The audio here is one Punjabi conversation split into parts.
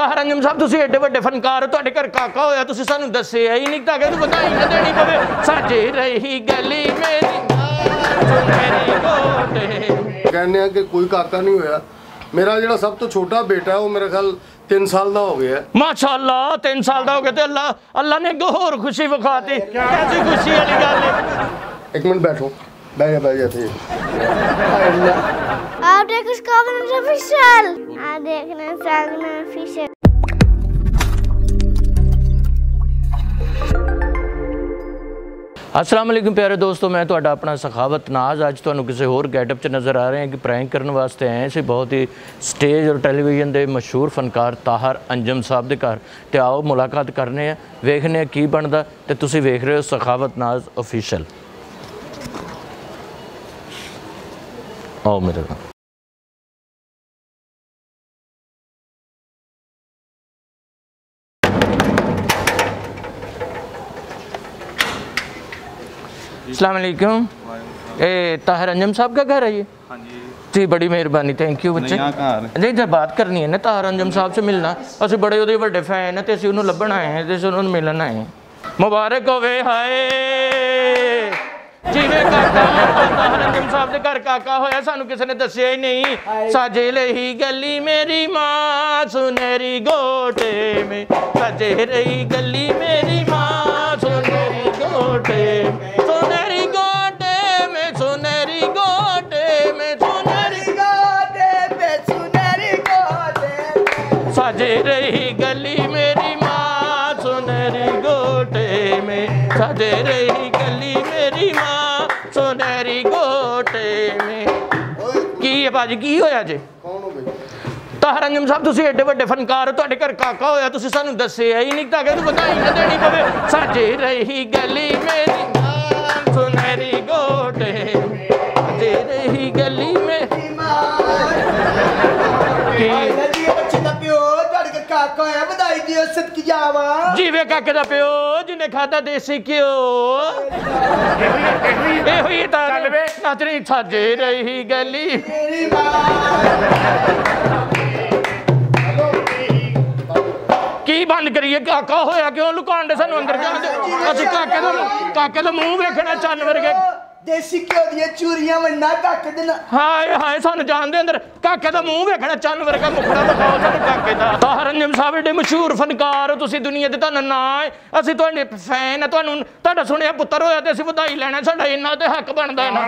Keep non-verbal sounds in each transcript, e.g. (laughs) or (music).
ਸਹਾਰੰਜਮ ਸਾਹਿਬ ਤੁਸੀਂ ਐਡੇ ਵੱਡੇ ਫਨਕਾਰ ਤੁਹਾਡੇ ਘਰ ਕਾਕਾ ਹੋਇਆ ਤੁਸੀਂ ਸਾਨੂੰ ਦੱਸਿਆ ਹੀ ਨਹੀਂ ਤਾਂ ਕਿ ਤੂੰ ਵਧਾਈ ਨਾ ਦੇਣੀ ਪਵੇ। ਸਾਜੇ ਰਹੀ ਗਲੀ ਮੇਰੀ ਗੋਟੇ ਕਹਿੰਦੇ ਆ ਕਿ ਕੋਈ ਕਾਕਾ ਨਹੀਂ ਹੋਇਆ। ਮੇਰਾ ਜਿਹੜਾ ਸਭ ਤੋਂ ਛੋਟਾ ਬੇਟਾ ਉਹ ਮੇਰੇ ਖਿਆਲ 3 ਸਾਲ ਦਾ ਹੋ ਗਿਆ। ਮਾਸ਼ਾਅੱਲਾ 3 ਸਾਲ ਦਾ ਹੋ ਗਿਆ ਤੇ ਅੱਲਾ ਅੱਲਾ ਨੇ ਗੋਹਰ ਖੁਸ਼ੀ ਵਿਖਾਤੀ। ਕੈਸੀ ਖੁਸ਼ੀ ਵਾਲੀ ਗੱਲ ਹੈ? ਇੱਕ ਮਿੰਟ ਬੈਠੋ। ਬਹਿ ਜਾ ਬਹਿ ਜਾ ਤੇ ਆਪ ਦੇਖ ਇਸ ਕਾਗਨ ਫਿਸ਼ਲ ਆ ਦੇਖਣਾ ਸਾਗਨ ਫਿਸ਼ਲ ਅਸਲਾਮ ਅਲੈਕੁਮ ਪਿਆਰੇ ਦੋਸਤੋ, ਮੈਂ ਤੁਹਾਡਾ ਆਪਣਾ ਸਖਾਵਤ ਨਾਜ਼। ਅੱਜ ਤੁਹਾਨੂੰ ਕਿਸੇ ਹੋਰ ਗੈਟਅਪ 'ਚ ਨਜ਼ਰ ਆ ਰਹੇ ਹਾਂ ਕਿ ਪ੍ਰੈਂਕ ਕਰਨ ਵਾਸਤੇ ਆਏ ਸੀ। ਬਹੁਤ ਹੀ ਸਟੇਜ ਔਰ ਟੈਲੀਵਿਜ਼ਨ ਦੇ ਮਸ਼ਹੂਰ ਫਨਕਾਰ ਤਾਹਰ ਅੰਜਮ ਸਾਹਿਬ ਦੇ ਘਰ। ਤੇ ਆਓ ਮੁਲਾਕਾਤ ਕਰਨੇ ਆ, ਵੇਖਨੇ ਆ ਕੀ ਬਣਦਾ ਤੇ ਤੁਸੀਂ ਵੇਖ ਰਹੇ ਹੋ ਸਖਾਵਤ ਨਾਜ਼ ਅਫੀਸ਼ੀਅਲ ਆਓ ਮੇਰੇ ਨਾਲ। अस्सलाम वालेकुम ए ताहिर अंजम साहब का घर है ये हाँ जी जी बड़ी मेहरबानी थैंक यू ਬੱਚੇ यहाँ कहाँ आ ਨਹੀਂ ਜੇ ਬਾਤ ਕਰਨੀ ਹੈ ਨਾ ਤਾਹਰ ਅੰਜਮ ਸਾਹਿਬ ਸੇ ਮਿਲਣਾ ਅਸੀਂ ਬੜੇ ਉਹਦੇ ਵੱਡੇ ਫੈਨ ਹਾਂ ਤੇ ਅਸੀਂ ਉਹਨੂੰ ਲੱਭਣ ਆਏ ਹਾਂ ਤੇ ਅਸੀਂ ਉਹਨੂੰ ਮਿਲਣ ਆਏ ਹਾਂ ਮੁਬਾਰਕ ਹੋਵੇ ਹਾਏ ਜਿਵੇਂ ਕਾਕਾ ਤਾਹਰ ਅੰਜਮ ਸਾਹਿਬ ਦੇ ਘਰ ਕਾਕਾ ਹੋਇਆ ਸਾਨੂੰ ਕਿਸੇ ਨੇ ਦੱਸਿਆ ਹੀ ਨਹੀਂ ਸਾਜੇ ਲਈ ਗਲੀ ਮੇਰੀ ਮਾਂ ਸੁਨਹਿਰੀ ਗੋਟੇ ਮੇ ਸਾਜੇ ਰਹੀ ਗਲੀ ਮੇਰੀ ਮਾਂ ਸਾਜੇ ਰਹੀ ਗਲੀ ਮੇਰੀ ਮਾਂ ਸੁਨਹਿਰੀ ਗੋਟੇ ਮੇ। ਕੀ ਹੈ ਭਾਜੀ ਕੀ ਹੋਇਆ ਜੇ? ਕੌਣ ਹੋ ਗਈ ਤਾਹਰੰਜਮ ਸਾਹਿਬ ਤੁਸੀਂ ਐਡੇ ਵੱਡੇ ਫਨਕਾਰ ਹੋ ਤੁਹਾਡੇ ਘਰ ਕਾਕਾ ਹੋਇਆ ਤੁਸੀਂ ਸਾਨੂੰ ਦੱਸਿਆ ਹੀ ਨਹੀਂ ਤਾਂ ਕਿ ਤੂੰ ਵਧਾਈ ਨਾ ਦੇਣੀ ਪਵੇ। ਸਾਜੇ ਰਹੀ ਗਲੀ ਮੇਰੀ ਮਾਂ ਸੁਨਹਿਰੀ ਗੋਟੇ ਮੇ। ਸਾਜੇ ਰਹੀ ਗਲੀ ਮੇਰੀ ਕੀ? ਜੀ ਬੱਚੇ ਦਾ ਪਿਓ ਤੁਹਾਡੇ ਕੋਲ ਕਾਕਾ ਹੋਇਆ ਵਧਾਈ ਦਿਓ ਸਦਕੀ ਜਾਵਾ ਜੀਵੇ ਕਾਕੇ ਦਾ ਪਿਓ ਜਿਹਨੇ ਖਾਦਾ ਦੇਸੀ ਘਿਓ। ਇਹੋ ਹੀ ਤਾਂ ਨਜ਼ਰੀ ਸਾਜੇ ਰਹੀ ਗਲੀ। ਕੀ ਬੰਦ ਕਰੀਏ? ਕਾਕਾ ਹੋਇਆ ਕਿਉਂ? ਲੁਕਾਉਂਦੇ ਸਾਨੂੰ ਅੰਦਰ ਜਾਣ ਦੇ ਅਸੀਂ ਕਾਕੇ ਦਾ ਕਾਕੇ ਦਾ ਮੂੰਹ ਵੇਖਣਾ ਚੰਨ ਵਰਗੇ। ਦੇਸੀ ਘਿਓ ਦੀਆਂ ਚੂਰੀਆਂ ਵੰਨਾ ਕਾਕੇ ਦੇ ਨਾਲ ਹਾਏ ਹਾਏ ਸਾਨੂੰ ਜਾਣ ਦੇ ਅੰਦਰ। ਕਾਕੇ ਦਾ ਮੂੰਹ ਵੇਖਣਾ ਚੰਨ ਵਰਗਾ ਮੁਖੜਾ ਦਿਖਾਓ ਸਾਨੂੰ ਕਾਕੇ ਦਾ। ਤਾਹਰੰਜਮ ਸਾਹਿਬ ਏਡੇ ਮਸ਼ਹੂਰ ਫਨਕਾਰ ਹੋ ਤੁਸੀਂ ਦੁਨੀਆ ਦੇ ਤੁਹਾਨੂੰ ਨਾਂ ਹੈ ਅਸੀਂ ਤੁਹਾਡੇ ਫੈਨ ਆ ਤੁਹਾਨੂੰ ਤੁਹਾਡਾ ਸੁਣਿਆ ਪੁੱਤਰ ਹੋਇਆ ਤੇ ਅਸੀਂ ਵਧਾਈ ਲੈਣਾ ਸਾਡਾ ਇੰਨਾ ਤੇ ਹੱਕ ਬਣਦਾ ਹੈ ਨਾ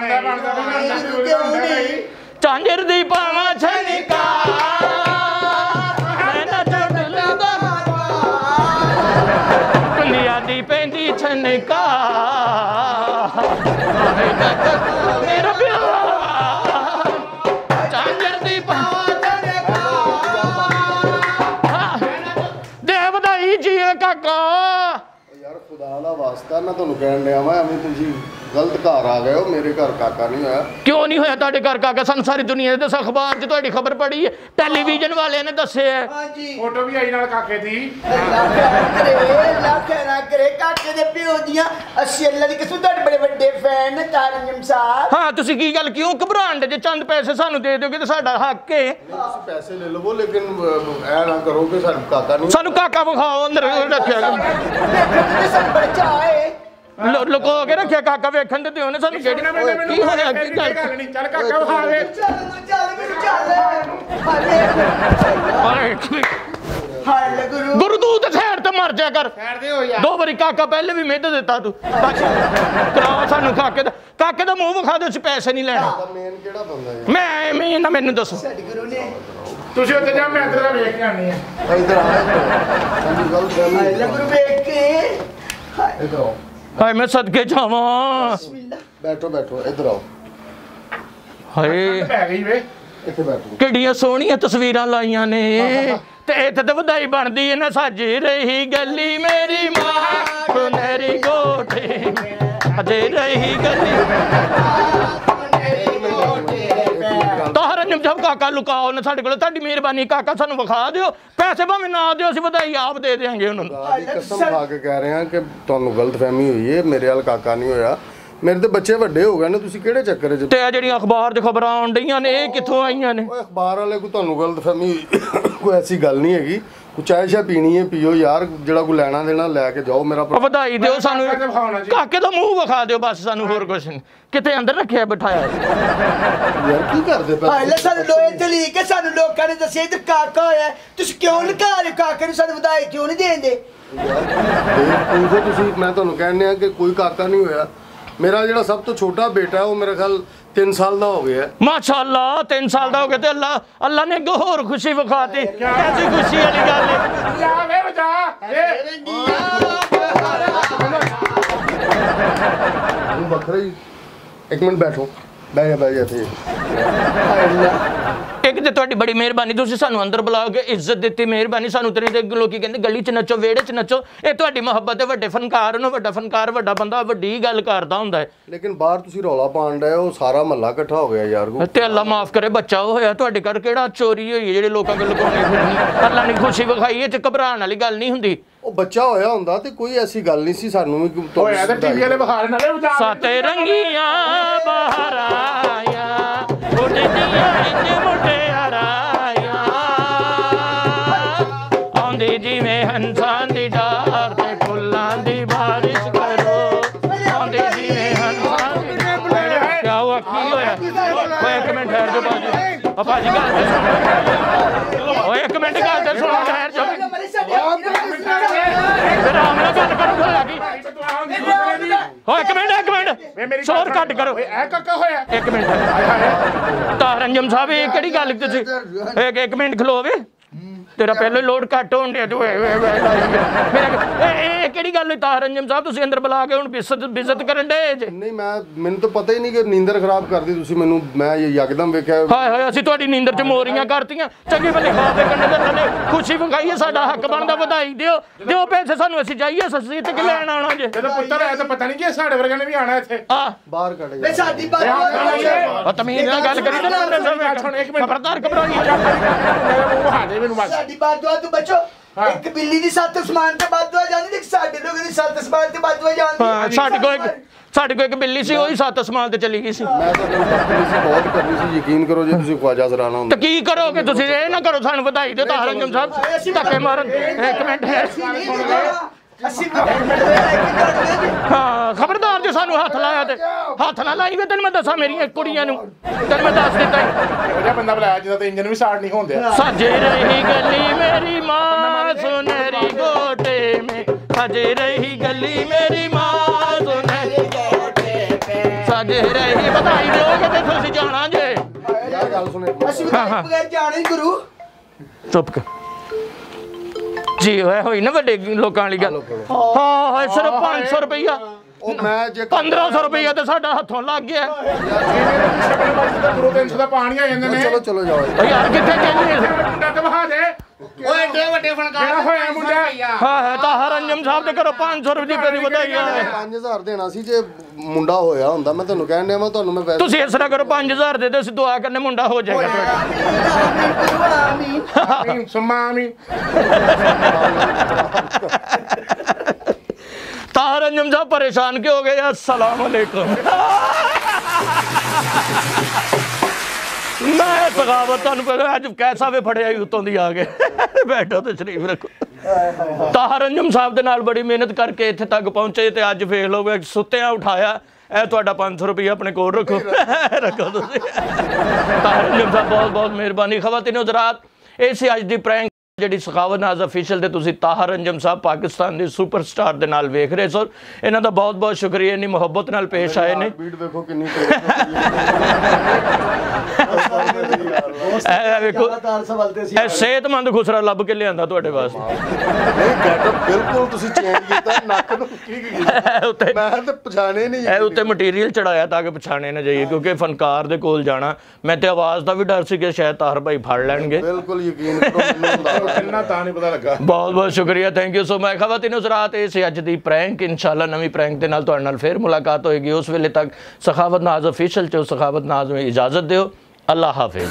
ਚਾਂਜਰ ਦੀ ਪਾਵਾਂ ਛਨਕਾ پنهنجي ڇنڪا. (laughs) ਮੈਂ ਤੁਹਾਨੂੰ ਕਹਿਣ ਡਿਆ ਵਾਂ ਐਵੇਂ ਤੁਸੀਂ ਗਲਤ ਘਰ ਆ ਗਏ ਹੋ ਮੇਰੇ ਘਰ ਕਾਕਾ ਨਹੀਂ ਹੋਇਆ। ਕਿਉਂ ਨਹੀਂ ਹੋਇਆ ਤੁਹਾਡੇ ਘਰ ਕਾਕਾ? ਸਾਨੂੰ ਸਾਰੀ ਦੁਨੀਆ ਦੇ ਦੱਸ ਅਖਬਾਰ 'ਚ ਤੁਹਾਡੀ ਖਬਰ ਪੜੀ ਹੈ। ਟੈਲੀਵਿਜ਼ਨ ਵਾਲਿਆਂ ਨੇ ਦੱਸਿਆ ਹੈ। ਹਾਂਜੀ। ਫੋਟੋ ਵੀ ਆਈ ਨਾਲ ਕਾਕੇ ਦੀ। ਲੱਖ ਕਰੇ ਲੱਖ ਨਾ ਕਰੇ ਕਾਕੇ ਦੇ ਪਿਓ ਦੀਆਂ ਅਸੀਂ ਅੱਲਾ ਦੀ ਕਸਮ ਤੁਹਾਡੇ ਬੜੇ ਵੱਡੇ ਫੈਨ ਨੇ ਤਾਰੰਜਮ ਸਾਹਿਬ ਹਾਂ ਤੁਸੀਂ ਕੀ ਗੱਲ ਕਿਉਂ ਘਬਰਾਣ ਦੇ? ਜੇ ਚੰਦ ਪੈਸੇ ਸਾਨੂੰ ਦੇ ਦਿਓਗੇ ਤੇ ਸਾਡਾ ਹੱਕ ਹੈ। ਤੁਸੀਂ ਪੈਸੇ ਲੈ ਲਵੋ ਲੇਕਿਨ ਐ ਨਾ ਕਰੋ ਕਿ ਸਾਡਾ ਕਾਕਾ ਨਹੀਂ ਸਾਨੂੰ ਕਾਕਾ ਵਿਖਾਓ ਅੰਦਰ ਰੱਖਿਆ ਦੇਖੋ ਤੇ ਸਭ ਬੱਚਾ ਹੈ ਲੁ- ਲੁਕੋ ਕੇ ਰੱਖਿਆ ਕਾਕਾ ਵੇਖਣ ਦੇ ਦਿਓ ਨੇ ਸਾਨੂੰ ਕਿਹੜੀ ਕੀ ਹੋਇਆ ਕੀ ਗੱਲ ਨਹੀਂ ਚੱਲ ਕਾਕਾ ਵਿਖਾ ਦੇ। ਚੱਲ ਤੂੰ ਚੱਲ ਮੈਨੂੰ ਚੱਲ ਹਾਲੇ ਗੁਰੂ ਗੁਰੂ ਤੂੰ ਤੇ ਖੈਰ ਤੇ ਮਰ ਜਾ ਕਰ। ਫੇਰ ਦੇ ਹੋ ਯਾਰ ਦੋ ਵਾਰੀ ਕਾਕਾ ਪਹਿਲੇ ਵੀ ਮਿਹਦ ਦਿੱਤਾ ਤੂੰ। ਕਰਾਓ ਸਾਨੂੰ ਕਾਕੇ ਦਾ ਕਾਕੇ ਦਾ ਮੂੰਹ ਵਿਖਾ ਦੇ ਅਸੀਂ ਪੈਸੇ ਨਹੀਂ ਲੈਣੇ। ਮੇਨ ਕਿਹੜਾ ਬੰਦਾ ਹੈ? ਮੈਂ ਮੈਂ ਨਾ ਮੈਨੂੰ ਦੱਸੋ। ਸਾਡੇ ਗੁਰੂ ਨੇ। ਤੁਸੀਂ ਉੱਥੇ ਜਾ ਮੈਂ ਇੱਧਰ ਦਾ ਵੇਖ ਕੇ ਆਣੀ ਆ ਇਧਰ ਆ। ਨਹੀਂ ਗੁਰੂ ਵੇਖ ਕੇ। ਹਾਏ ਇਧਰ ਹਾਏ ਮੈਂ ਸਦਕੇ ਜਾਵਾਂ। ਬੈਠੋ ਬੈਠੋ ਇਧਰ ਆਓ। ਹਾਏ। ਪੈ ਗਈ ਵੇ। ਇੱਥੇ ਬੈਠੋ। ਕਿੱਡੀਆਂ ਸੋਹਣੀਆਂ ਤਸਵੀਰਾਂ ਲਾਈਆਂ ਨੇ। ਤੇ ਇੱਥੇ ਤੇ ਵਧਾਈ ਬਣਦੀ ਹੈ ਨਾ ਸਾਜੀ ਰਹੀ ਗਲੀ ਮੇਰੀ ਮਾਂ ਸੁਨਹਿਰੀ ਗੋਟੇ ਅਜੇ ਰਹੀ ਗਲੀ। ਕਾਕਾ ਲੁਕਾਓ ਨਾ ਸਾਡੇ ਕੋਲ ਤੁਹਾਡੀ ਮਿਹਰਬਾਨੀ ਕਾਕਾ ਸਾਨੂੰ ਵਿਖਾ ਦਿਓ। ਪੈਸੇ ਭਾਵੇਂ ਨਾ ਦਿਓ ਅਸੀਂ ਵਧਾਈ ਆਪ ਦੇ ਦੇਾਂਗੇ ਉਹਨਾਂ ਨੂੰ। ਕਸਮ ਖਾ ਕੇ ਕਹਿ ਰਹੇ ਹਾਂ ਕਿ ਤੁਹਾਨੂੰ ਗਲਤਫਹਿਮੀ ਹੋਈ ਹੈ ਮੇਰੇ ਵਾਲ ਕਾਕਾ ਨਹੀਂ ਹੋਇਆ। ਮੇਰੇ ਤੇ ਬੱਚੇ ਵੱਡੇ ਹੋ ਗਏ ਨੇ ਤੁਸੀਂ ਕਿਹੜੇ ਚੱਕਰ 'ਚ ਤੇ ਆ ਜਿਹੜੀਆਂ ਅਖਬਾਰ 'ਚ ਖਬਰਾਂ ਆਉਣ ਡਈਆਂ ਨੇ ਇਹ ਕਿੱਥੋਂ ਆਈਆਂ ਨੇ? ਓਏ ਅਖਬਾਰ ਵਾਲੇ ਕੋ ਤੁਹਾਨੂੰ ਗਲਤਫਹਿਮੀ ਹੋਈ ਕੋਈ ਐਸੀ ਗੱਲ ਨਹੀਂ ਹੈਗੀ। ਕੁਛ ਚਾਹ ਸ਼ਾ ਪੀਣੀ ਹੈ ਪੀਓ ਯਾਰ ਜਿਹੜਾ ਕੋ ਲੈਣਾ ਦੇਣਾ ਲੈ ਕੇ ਜਾਓ ਮੇਰਾ ਵਧਾਈ ਦਿਓ ਸਾਨੂੰ। ਕਾਕੇ ਦਾ ਮੂੰਹ ਵਿਖਾ ਦਿਓ ਬਸ ਸਾਨੂੰ ਹੋਰ ਕੁਝ ਨਹੀਂ। ਕਿਤੇ ਅੰਦਰ ਰੱਖਿਆ ਬਿਠਾਇਆ ਯਾਰ ਕੀ ਕਰਦੇ ਪਏ? ਹਾਏ ਲੈ ਸਾਨੂੰ ਲੋਏ ਚਲੀ ਕੇ ਸਾਨੂੰ ਲੋਕਾਂ ਨੇ ਦੱਸਿਆ ਇੱਧਰ ਕਾਕਾ ਹੋਇਆ ਹੈ। ਤੁਸੀਂ ਕਿਉਂ ਲੁਕਾ ਰਹੇ ਕਾਕੇ ਨੂੰ ਸਾਨੂੰ ਵਧਾਈ ਕਿਉਂ ਨਹੀਂ ਦੇਂਦੇ ਤੁਸੀਂ ਮੈਂ ਤੁਹਾਨੂੰ ਕਹਿੰਦੇ ਆ ਕਿ ਕੋਈ ਕਾਕਾ ਨਹੀਂ ਹੋਇਆ। ਮੇਰਾ ਜਿਹੜਾ ਸਭ ਤੋਂ ਛੋਟਾ ਬੇਟਾ ਉਹ ਮੇਰੇ ਖਿਆਲ 3 ਸਾਲ ਦਾ ਹੋ ਗਿਆ ਹੈ। ਮਾਸ਼ਾਅੱਲਾ 3 ਸਾਲ ਦਾ ਹੋ ਗਿਆ ਤੇ ਅੱਲਾ ਅੱਲਾ ਨੇ ਅੱਗੋਂ ਹੋਰ ਖੁਸ਼ੀ ਵਿਖਾਤੀ ਕੈਸੀ ਖੁਸ਼ੀ ਵਾਲੀ ਗੱਲ ਹੈ ਜਾ ਇਹ ਤੂੰ ਬਹਿ ਜਾ ਬਹਿ ਜਾ ਇੱਥੇ। ਇੱਕ ਤੇ ਤੁਹਾਡੀ ਬੜੀ ਮਿਹਰਬਾਨੀ ਤੁਸੀਂ ਸਾਨੂੰ ਅੰਦਰ ਬੁਲਾ ਕੇ ਇੱਜ਼ਤ ਦਿੱਤੀ ਮਿਹਰਬਾਨੀ। ਸਾਨੂੰ ਤੇਰੇ ਦੇ ਲੋਕੀ ਕਹਿੰਦੇ ਗਲੀ 'ਚ ਨੱਚੋ ਵਿਹੜੇ 'ਚ ਨੱਚੋ। ਇਹ ਤੁਹਾਡੀ ਮੁਹੱਬਤ ਹੈ ਵੱਡੇ ਫਨਕਾਰ ਨੂੰ ਵੱਡਾ ਫਨਕਾਰ ਵੱਡਾ ਬੰਦਾ ਵੱਡੀ ਗੱਲ ਕਰਦਾ ਹੁੰਦਾ ਹੈ। ਲੇਕਿਨ ਬਾਹਰ ਤੁਸੀਂ ਰੌਲਾ ਪਾਉਣ ਡਏ ਹੋ ਸਾਰਾ ਮਹੱਲਾ ਇਕੱਠਾ ਹੋ ਗਿਆ ਯਾਰ ਕੋ ਤੇ ਅੱਲਾ ਮਾਫ ਕਰੇ ਬੱਚਾ ਹੋਇਆ ਤੁਹਾਡੇ ਘਰ ਕਿਹੜਾ ਚੋਰੀ ਹੋਈ ਹੈ ਜਿਹੜੇ ਲੋਕਾਂ ਕੋਲ ਲੁਕਾਉਣੀ ਫਿਰਨੀ ਅੱਲਾ ਨੇ ਖੁਸ਼ੀ ਵਿਖਾਈ ਹੈ ਤੇ ਘਬਰਾਉਣ ਵਾਲੀ ਗੱਲ ਨਹੀਂ ਹੁੰਦੀ। ਉਹ ਬੱਚਾ ਹੋਇਆ ਹੁੰਦਾ ਤੇ ਕੋਈ ਐਸੀ ਗੱਲ ਨਹੀਂ ਸੀ ਸਾਨੂੰ ਵੀ ਹੋਇਆ ਤੇ ਟੀਵੀ ਵਾਲੇ ਵਿਖਾ ਨਾਲੇ ਬਜਾ ਸਾਤੇ ਰੰਗੀਆਂ ਆ ਭਾਜੀ ਗੱਲ ਤੇ ਸੁਣੋ। ਓਏ ਇੱਕ ਮਿੰਟ ਗੱਲ ਤੇ ਸੁਣੋ ਜਾ। ਫਿਰ ਆਰਾਮ ਨਾਲ ਗੱਲ ਕਰੋ ਕੋਈ ਆ ਗਈ। ਓਏ ਇੱਕ ਮਿੰਟ ਇੱਕ ਮਿੰਟ। ਸ਼ੋਰ ਘੱਟ ਕਰੋ। ਓਏ ਇਹ ਕਾਕਾ ਹੋਇਆ? ਇੱਕ ਮਿੰਟ। ਤਾਰੰਜਮ ਸਾਹਿਬ ਇਹ ਕਿਹੜੀ ਗੱਲ ਤੁਸੀਂ ਇੱਕ ਇੱਕ ਮਿੰਟ ਖਲੋਵੇ ਤੇਰਾ ਪਹਿਲੇ ਲੋਡ ਘੱਟ ਹੋਣ ਡਿਆ ਤੂੰ। ਮੇਰਾ ਇਹ ਇਹ ਕਿਹੜੀ ਗੱਲ ਹੋਈ? ਤਾਰੰਜਮ ਸਾਹਿਬ ਤੁਸੀਂ ਅੰਦਰ ਬੁਲਾ ਕੇ ਹੁਣ ਬਿਜ਼ਤ ਬਿਜ਼ਤ ਕਰਨ ਦੇ ਜੇ? ਨਹੀਂ ਮੈਂ ਮੈਨੂੰ ਤਾਂ ਪਤਾ ਹੀ ਨਹੀਂ ਕਿ ਨੀਂਦਰ ਖਰਾਬ ਕਰਦੀ ਤੁਸੀਂ ਮੈਨੂੰ ਮੈਂ ਇਹ ਯਕਦਮ ਵੇਖਿਆ। ਹਾਏ ਹਾਏ ਅਸੀਂ ਤੁਹਾਡੀ ਨੀਂਦਰ 'ਚ ਮੋਰੀਆਂ ਕਰਤੀਆਂ। ਚੰਗੇ ਭਲੇ ਖਾ ਦੇ ਕੰਨੇ ਦੇ ਥੱਲੇ ਖੁਸ਼ੀ ਵਿਖਾਈਏ ਸਾਡਾ ਹੱਕ ਬਣਦਾ ਵਧਾਈ ਦਿਓ। ਦਿਓ ਪੈਸੇ ਸਾਨੂੰ ਅਸੀਂ ਜਾਈਏ ਸੱਸੀ ਤੇ ਕਿ ਲੈਣ ਆਉਣਾ ਜੇ? ਜਦੋਂ ਪੁੱਤਰ ਆਇਆ ਤਾਂ ਪਤਾ ਨਹੀਂ ਕਿ ਸਾਡੇ ਵਰਗੇ ਨੇ ਵੀ ਆਣਾ ਇੱਥੇ। ਆ। ਬਾਹਰ ਕੱਢ ਜਾ ਸਾਡੀ ਬਾਤ ਉਹ ਤਮੀਜ਼ ਨਾਲ ਗੱਲ ਕਰੀ ਤੇ ਹੁਣ ਇੱਕ ਮਿੰਟ। ਖਬਰਦਾਰ ਘਬਰਾਈ ਵਿਖਾ ਦੇ ਮੈਨੂੰ ਬਸ। ਸਾਡੀ ਬਾਤ ਦੁਆ ਤੂੰ ਬੱਚੋ। ਇੱਕ ਬਿੱਲੀ ਦੀ ਸੱਤ ਅਸਮਾਨ ਤੇ ਬਾਤ ਦੁਆ ਜਾਂਦੀ ਤੇ ਸਾਡੇ ਲੋਕਾਂ ਦੀ ਸੱਤ ਅਸਮਾਨ ਤੇ ਬਾਤ ਦੁਆ ਜਾਂਦੀ। ਹਾਂ ਸਾਡੇ ਕੋਲ ਇੱਕ ਸਾਡੇ ਕੋਲ ਇੱਕ ਬਿੱਲੀ ਸੀ ਉਹ ਹੀ ਸੱਤ ਅਸਮਾਨ ਤੇ ਚਲੀ ਗਈ ਸੀ। ਮੈਂ ਤਾਂ ਬਹੁਤ ਕਰਨੀ ਸੀ ਯਕੀਨ ਕਰੋ ਜੇ ਤੁਸੀਂ ਖਵਾਜਾ ਤੇ ਹੁੰਦਾ। ਕੀ ਕਰੋਗੇ ਤੁਸੀਂ ਇਹ ਨਾ ਕਰੋ ਸਾਨੂੰ ਵਧਾਈ ਦਿਓ ਤਾਰੰਗਮ ਸਾਹਿਬ ਧੱਕੇ ਮਾਰਨ। ਇੱਕ ਮਿੰਟ। ਦੇਣਾ। ਅਸੀਂ ਵੀ ਹਾਂ ਖਬਰਦਾਰ ਜੇ ਸਾਨੂੰ ਹੱਥ ਲਾਇਆ ਤੇ ਹੱਥ ਨਾ ਲਾਈ ਵੇ ਤੈਨੂੰ ਮੈਂ ਦੱਸਾਂ ਮੇਰੀਆਂ ਕੁੜੀਆਂ ਨੂੰ। ਤੈਨੂੰ ਮੈਂ ਦੱਸ ਦਿੱਤਾ ਈ। ਇਹੋ ਜਿਹਾ ਬੰਦਾ ਬੁਲਾਇਆ ਜਿਹਦਾ ਤੇ ਇੰਜਨ ਵੀ ਸਟਾਰਟ ਨਹੀਂ ਹੁੰਦੇ ਸਜੇ ਰਹੀ ਗਲੀ ਮੇਰੀ ਮਾਂ ਸੁਨਹਿਰੀ ਗੋਟੇ ਮੇ। ਸਜੇ ਰਹੀ ਗਲੀ ਮੇਰੀ ਮਾਂ ਸੁਨਹਿਰੀ ਗੋਟੇ ਮੇ। ਸਜੇ ਰਹੀ ਵਧਾਈ ਦਿਓਗੇ ਤੇ ਤੁਸੀਂ ਜਾਣਾ ਜੇ। ਯਾਰ ਗੱਲ ਸੁਣੇ। ਅਸੀਂ ਵੀ ਬਗੈਰ ਜਾਣੇ ਗੁਰੂ। ਚੁੱਪ ਕਰ। ਜੀ ਹੋਇਆ ਹੋਈ ਨਾ ਵੱਡੇ ਲੋਕਾਂ ਵਾਲੀ ਗੱਲ। ਹਾਂ ਹਾਂ ਸਿਰਫ 500 ਰੁਪਈਆ। ਉਹ ਮੈਂ ਜੇ 1500 ਰੁਪਈਆ ਤੇ ਸਾਡਾ ਹੱਥੋਂ ਲੱਗ ਗਿਆ। ਦਾ ਪਾਣੀ ਆ ਜਾਂਦੇ ਨੇ ਚਲੋ ਚਲੋ ਜਾਓ। ਯਾਰ ਕਿੱਥੇ ਚੱਲੇ ਮੁੰਡਾ ਤੇ ਵਿਖਾ ਦੇ। ਓਏ ਏਡੇ ਵੱਡੇ ਫਨਕਾਰ ਕਿਹੜਾ ਹੋਇਆ ਮੁੰਡਾ? ਹਾਂ ਹੈ ਤਾਂ ਹਰੰਜਮ ਸਾਹਿਬ ਦੇ ਘਰੋਂ 500 ਰੁਪਏ ਦੀ ਵਧਾਈ ਆ। 5000 ਦੇਣਾ ਸੀ ਜੇ ਮੁੰਡਾ ਹੋਇਆ ਹੁੰਦਾ ਮੈਂ ਤੁਹਾਨੂੰ ਕਹਿਣ ਡਿਆ ਮੈਂ ਤੁਹਾਨੂੰ ਮੈਂ ਤੁਸੀਂ ਇਸ ਤਰ੍ਹਾਂ ਕਰੋ 5000 ਦੇ ਦਿਓ ਅਸੀਂ ਦੁਆ ਕਰਨੇ ਮੁੰਡਾ ਹੋ ਜਾਏਗਾ। ਤੁਹਾਡਾ ਆਮੀਨ ਸੁਮਾ ਆਮੀਨ ਤਾਰੰਜਮ ਸਾਹਿਬ ਪਰੇਸ਼ਾਨ ਕਿਉਂ ਹੋ ਗਏ? ਅਸਲਾਮ ਅਲੈਕੁਮ ਮੈਂ ਸਗਾਵਤ ਤੁਹਾਨੂੰ ਪਤਾ ਅੱਜ ਕੈਸਾ ਵੇ ਫੜਿਆ ਹੀ ਉਤੋਂ ਦੀ ਆ ਕੇ। ਬੈਠੋ ਤੇ ਸ਼ਰੀਫ ਰੱਖੋ। ਤਾਰੰਜਮ ਸਾਹਿਬ ਦੇ ਨਾਲ ਬੜੀ ਮਿਹਨਤ ਕਰਕੇ ਇੱਥੇ ਤੱਕ ਪਹੁੰਚੇ ਤੇ ਅੱਜ ਵੇਖ ਲਓ ਵੀ ਸੁੱਤਿਆਂ ਉਠਾਇਆ। ਇਹ ਤੁਹਾਡਾ 500 ਰੁਪਏ ਆਪਣੇ ਕੋਲ ਰੱਖੋ। ਰੱਖੋ ਤੁਸੀਂ। ਤਾਰੰਜਮ ਸਾਹਿਬ ਬਹੁਤ ਬਹੁਤ ਮਿਹਰਬਾਨੀ ਖਵਾਤਿਨ ਹਜ਼ਰਾਤ ਇਹ ਸੀ ਅੱਜ ਦੀ ਪ੍ਰੈਂਕ ਜਿਹੜੀ ਸਖਾਵਤ ਨਾਜ਼ ਅਫੀਸ਼ੀਅਲ ਤੇ ਤੁਸੀਂ ਤਾਹਰ ਅੰਜਮ ਸਾਹਿਬ ਪਾਕਿਸਤਾਨ ਦੇ ਸੁਪਰਸਟਾਰ ਦੇ ਨਾਲ ਵੇਖ ਰਹੇ ਸੋ ਇਹਨਾਂ ਦਾ ਬਹੁਤ ਬਹੁਤ ਸ਼ੁਕਰੀਆ ਇੰਨੀ ਮੁਹੱਬਤ ਨਾਲ ਪੇਸ਼ ਆਏ ਨੇ। ਬੀਟ ਵੇਖੋ ਕਿੰਨੀ (laughs) ਇਹ ਵੇਖੋ। ਇਹ ਸਿਹਤਮੰਦ ਖੁਸਰਾ ਲੱਭ ਕੇ ਲਿਆਂਦਾ ਤੁਹਾਡੇ ਵਾਸਤੇ। ਨਹੀਂ ਗੈਟਅਪ ਬਿਲਕੁਲ ਤੁਸੀਂ ਚੇਂਜ ਕੀਤਾ ਨੱਕ ਨੂੰ ਕੀ ਕੀ ਕੀਤਾ। ਮੈਂ ਤਾਂ ਪਛਾਣੇ ਨਹੀਂ ਇਹ ਉੱਤੇ ਮਟੀਰੀਅਲ ਚੜਾਇਆ ਤਾਂ ਕਿ ਪਛਾਣੇ ਨਾ ਜਾਈਏ ਕਿਉਂਕਿ ਫਨਕਾਰ ਦੇ ਕੋਲ ਜਾਣਾ ਮੈਂ ਤੇ ਆਵਾਜ਼ ਦਾ ਵੀ ਡਰ ਸੀ ਕਿ ਸ਼ਾਇਦ ਤਾਹਰ ਭਾਈ ਫੜ ਲੈਣਗੇ। ਬਿਲਕੁਲ ਯਕੀਨ ਕਰੋ ਇੰਨਾ ਤਾਂ ਨਹੀਂ ਪਤਾ ਲੱਗਾ। ਬਹੁਤ ਬਹੁਤ ਸ਼ੁਕਰੀਆ ਥੈਂਕ ਯੂ ਸੋ ਮਚ ਖਵਾਤਿਨ ਹਜ਼ਰਾਤ ਇਹ ਸੀ ਅੱਜ ਦੀ ਪ੍ਰੈਂਕ ਇਨਸ਼ਾਅੱਲਾ ਨਵੀਂ ਪ੍ਰੈਂਕ ਦੇ ਨਾਲ ਤੁਹਾਡੇ ਨਾਲ ਫੇਰ ਮੁਲਾਕਾਤ ਹੋਏਗੀ। ਉਸ ਵੇਲੇ ਤੱਕ ਸਖਾਵਤ ਨਾਜ਼ ਅਫੀਸ਼ੀਅਲ ਚ ਸਖਾਵਤ ਨਾਜ਼ ਨੂੰ ਇਜਾਜ਼ਤ ਦਿਓ। Allah Hafiz.